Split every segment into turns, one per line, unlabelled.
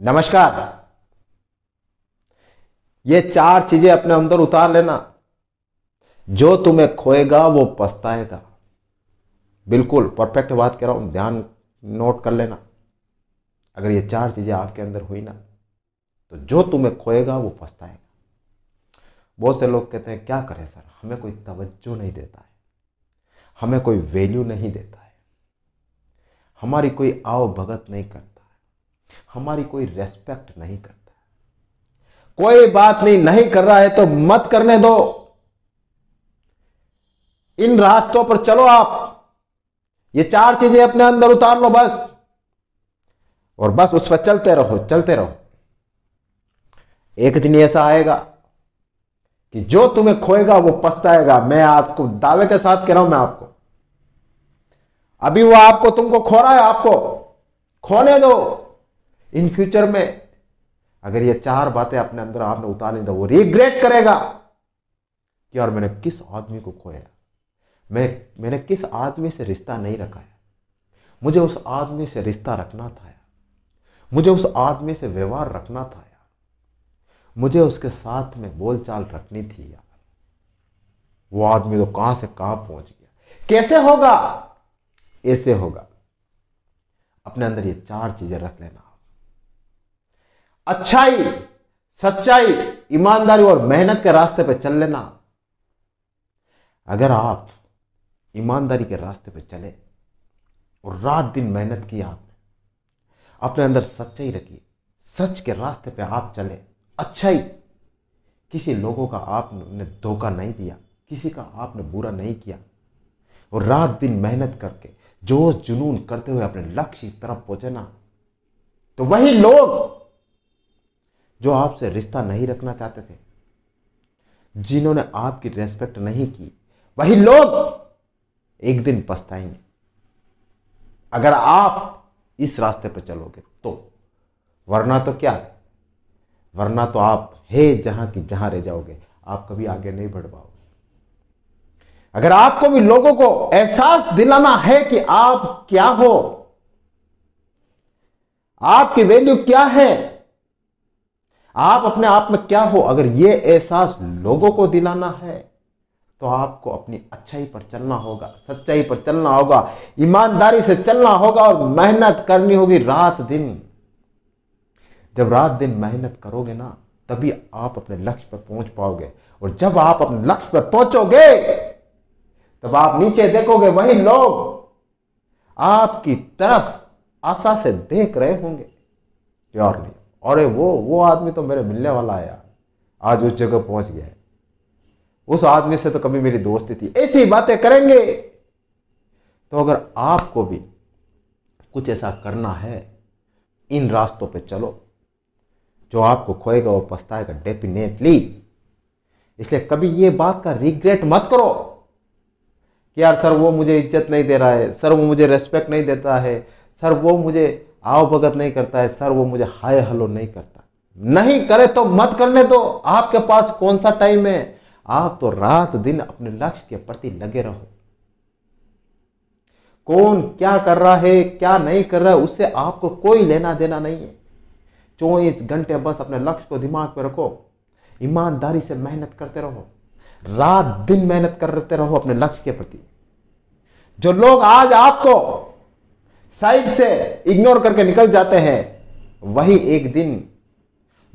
नमस्कार। ये चार चीज़ें अपने अंदर उतार लेना। जो तुम्हें खोएगा, वो पछताएगा। बिल्कुल परफेक्ट बात कह रहा हूँ, ध्यान नोट कर लेना। अगर ये चार चीज़ें आपके अंदर हुई ना तो जो तुम्हें खोएगा, वो पछताएगा। बहुत से लोग कहते हैं, क्या करें सर? हमें कोई तवज्जो नहीं देता है। हमें कोई वैल्यू नहीं देता है। हमारी कोई आओ भगत नहीं करता। हमारी कोई रेस्पेक्ट नहीं करता। कोई बात नहीं नहीं कर रहा है तो मत करने दो। इन रास्तों पर चलो आप। ये चार चीज़ें अपने अंदर उतार लो बस। और बस उस पर चलते रहो चलते रहो। एक दिन ऐसा आएगा कि जो तुम्हें खोएगा वो पछताएगा। मैं आपको, दावे के साथ कह रहा हूँ मैं आपको। अभी वो आपको, तुमको खो रहा है आपको। खोने दो। इन फ्यूचर में अगर ये चार बातें अपने अंदर आपने उतार ली तो वो रिग्रेट करेगा कि यार मैंने किस आदमी को खोया। मैं, मैंने किस आदमी से रिश्ता नहीं रखा है मुझे उस आदमी से रिश्ता रखना था मुझे उस आदमी से व्यवहार रखना था यार मुझे उसके साथ में बोलचाल रखनी थी यार वो आदमी तो कहाँ से कहाँ पहुँच गया? कैसे होगा? ऐसे होगा। अपने अंदर ये चार चीज़ें रख लेना। अच्छाई, सच्चाई, ईमानदारी और मेहनत के रास्ते पर चल लेना। अगर आप ईमानदारी के रास्ते पर चले और रात दिन मेहनत की आपने अपने अंदर सच्चाई रखी सच के रास्ते पे आप चले, अच्छाई। किसी लोगों का आपने धोखा नहीं दिया, किसी का आपने बुरा नहीं किया। और रात दिन मेहनत करके जोश जुनून करते हुए अपने लक्ष्य की तरफ़ पहुँचे ना तो वही लोग जो आपसे रिश्ता नहीं रखना चाहते थे, जिन्होंने आपकी रेस्पेक्ट नहीं की, वही लोग एक दिन पछताएँगे। अगर आप इस रास्ते पर चलोगे तो। वरना तो क्या? वरना तो आप है जहाँ की जहाँ रह जाओगे, आप कभी आगे नहीं बढ़ पाओगे। अगर आपको भी लोगों को एहसास दिलाना है कि आप क्या हो, आपकी वैल्यू क्या है आप अपने आप में क्या हो? अगर ये एहसास लोगों को दिलाना है तो आपको अपनी अच्छाई पर चलना होगा, सच्चाई पर चलना होगा, ईमानदारी से चलना होगा और मेहनत करनी होगी रात दिन। जब रात दिन मेहनत करोगे ना, तभी आप अपने लक्ष्य पर पहुँच पाओगे। और जब आप अपने लक्ष्य पर पहुंचोगे, तब आप नीचे देखोगे, वही लोग आपकी तरफ़ आशा से देख रहे होंगे। यार नहीं अरे वो वो आदमी तो मेरे मिलने वाला यार आज उस जगह पहुँच गया। है उस आदमी से तो कभी मेरी दोस्ती थी। ऐसी बातें करेंगे। तो अगर आपको भी कुछ ऐसा करना है, इन रास्तों पे चलो। जो आपको खोएगा, वो पछताएगा डेफिनेटली इसलिए कभी ये बात का रिग्रेट मत करो कि यार, सर वो मुझे इज़्ज़त नहीं दे रहा है, सर वो मुझे रेस्पेक्ट नहीं देता है, सर वो मुझे आओ भगत नहीं करता है, सर वो मुझे हाय हलो नहीं करता। नहीं करे तो मत करने दो। आपके पास कौन सा टाइम है? आप तो रात दिन अपने लक्ष्य के प्रति लगे रहो। कौन क्या कर रहा है, क्या नहीं कर रहा है, उससे आपको कोई लेना देना नहीं है। चौबीस घंटे बस अपने लक्ष्य को दिमाग पर रखो। ईमानदारी से मेहनत करते रहो। रात दिन मेहनत करते रहो अपने लक्ष्य के प्रति। जो लोग आज आपको साइड से इग्नोर करके निकल जाते हैं। वही एक दिन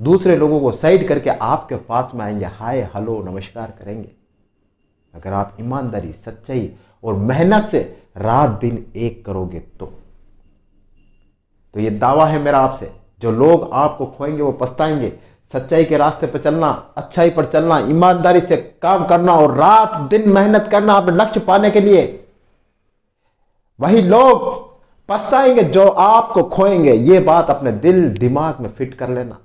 दूसरे लोगों को साइड करके आपके पास में आएँगे। हाय, हेलो, नमस्कार करेंगे। अगर आप ईमानदारी, सच्चाई और मेहनत से रात दिन एक करोगे तो। तो ये दावा है मेरा आपसे। जो लोग आपको खोएँगे, वो पछताएँगे। सच्चाई के रास्ते पर चलना, अच्छाई पर चलना, ईमानदारी से काम करना और रात दिन मेहनत करना अपने लक्ष्य पाने के लिए। वही लोग पछताएँगे जो आपको खोएँगे ये बात अपने दिल दिमाग में फिट कर लेना।